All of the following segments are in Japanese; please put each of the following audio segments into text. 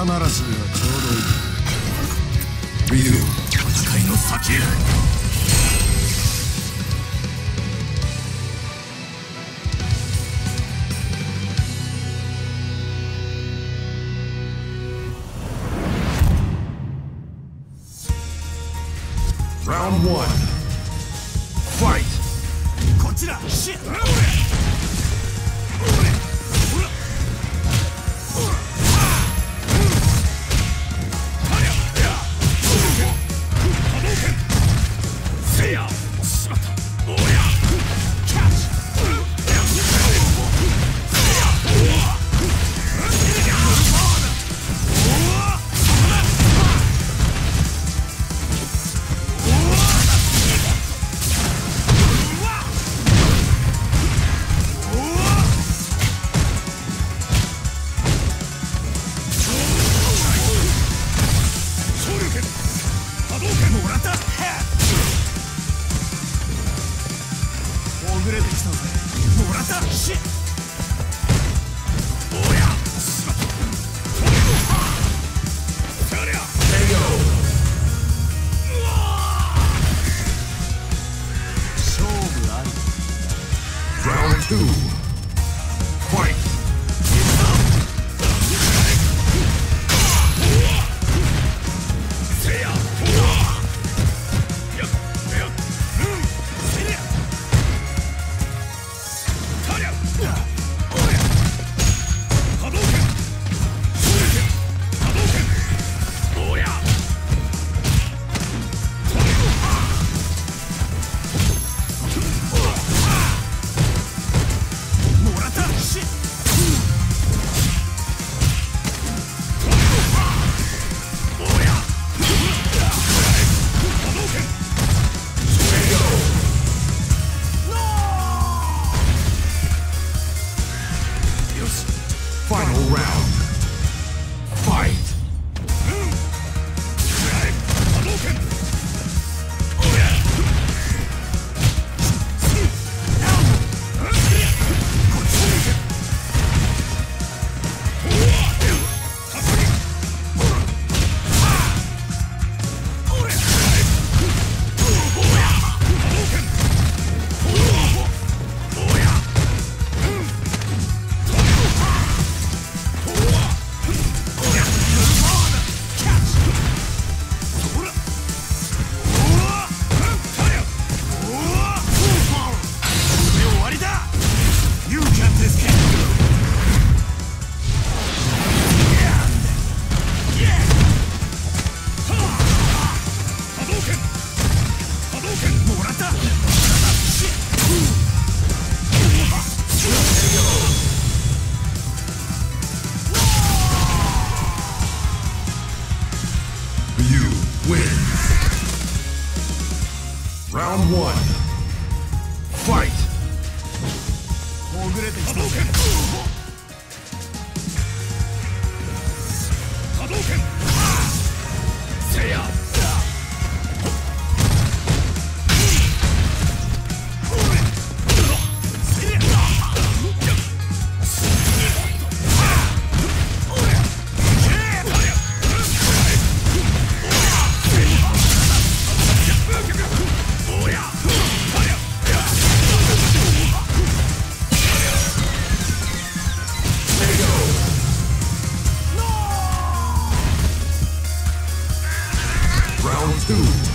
貴様らしにはちょうどいい。戦いの先へ。こちら。two, fight! Yeah. round. Round one. Fight! two.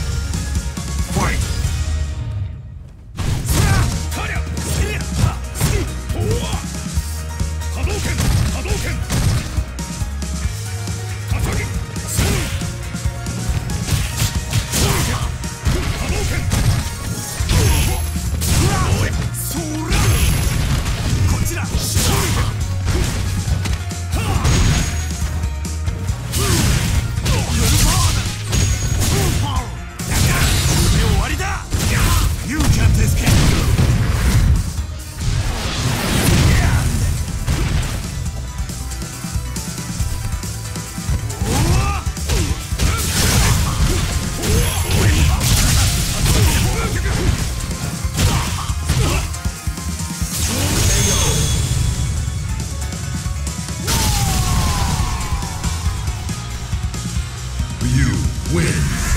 you win.